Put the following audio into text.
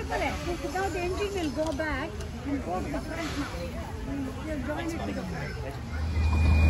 simple. Now the engine will go back and go to the front now. You'll join it to the front.